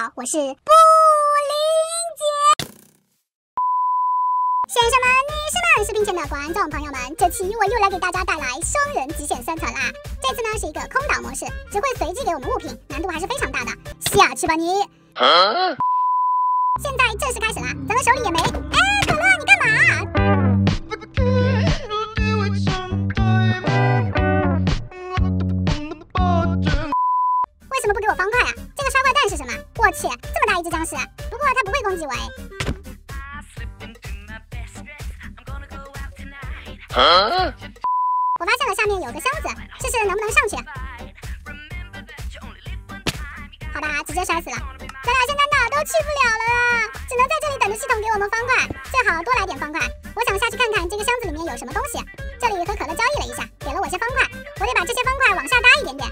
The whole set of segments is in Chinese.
好，我是布灵姐。先生们、女士们、视频前的观众朋友们，这期我又来给大家带来双人极限生存啦！这次呢是一个空岛模式，只会随机给我们物品，难度还是非常大的。下去吧你！现在正式开始啦，咱们手里也没……哎，可乐，你干嘛？为什么不给我方块啊？这个刷怪蛋是什么？我去，这么大一只僵尸！不过它不会攻击我哎。我发现了下面有个箱子，试试能不能上去。好吧，直接摔死了。咱俩现在哪都去不了了啊，只能在这里等着系统给我们方块。最好多来点方块。我想下去看看这个箱子里面有什么东西。这里和可乐交易了一下，给了我些方块，我得把这些方块往下搭一点点。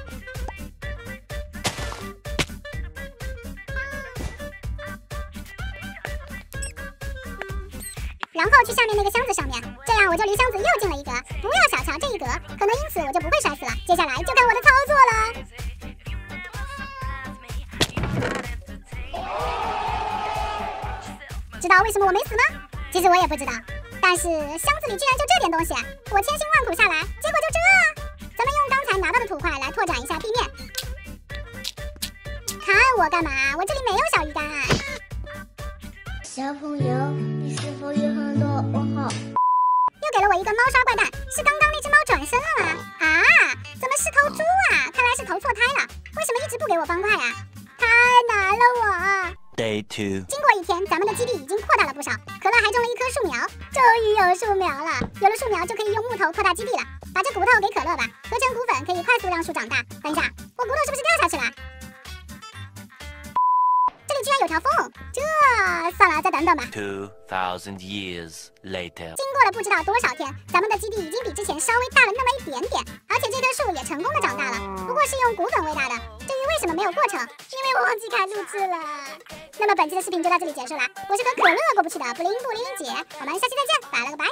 然后去下面那个箱子上面，这样我就离箱子又近了一格。不要小瞧这一格，可能因此我就不会摔死了。接下来就看我的操作了。知道为什么我没死吗？其实我也不知道，但是箱子里居然就这点东西，我千辛万苦下来，结果就这。咱们用刚才拿到的土块来拓展一下地面。看我干嘛？我这里没有小鱼干。啊小朋友，你是否有很多问号？又给了我一个猫砂怪蛋，是刚刚那只猫转身了吗？啊，怎么是头猪啊？看来是投错胎了。为什么一直不给我方块啊？太难了我。Day two. 经过一天，咱们的基地已经扩大了不少。可乐还种了一棵树苗，终于有树苗了。有了树苗就可以用木头扩大基地了。把这骨头给可乐吧，合成骨粉可以快速让树长大。等一下，我骨头是不是掉下去了？有条缝，这算了，再等等吧。Two thousand years later. 经过了不知道多少天，咱们的基地已经比之前稍微大了那么一点点，而且这棵树也成功的长大了，不过是用骨粉喂大的。至于为什么没有过程，因为我忘记开录制了。那么本期的视频就到这里结束了，我是和可乐过不去的布灵布灵姐，我们下期再见，拜了个拜。